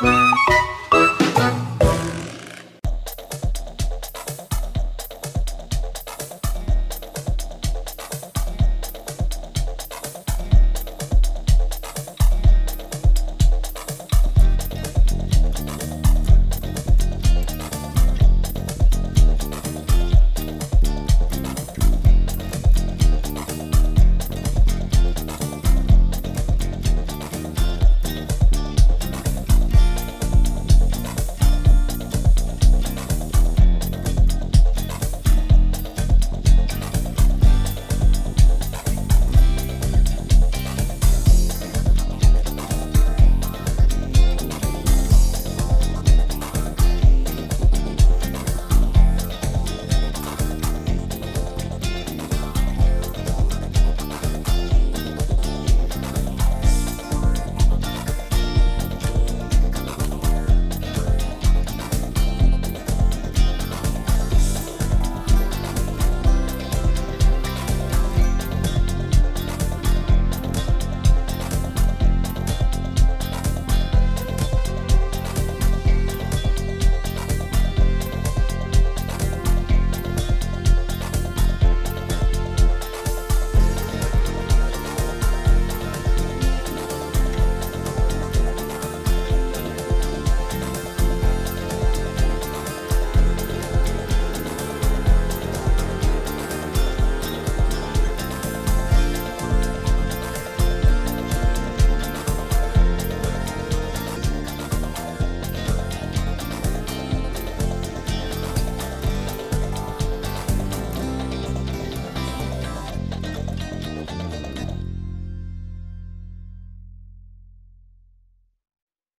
Música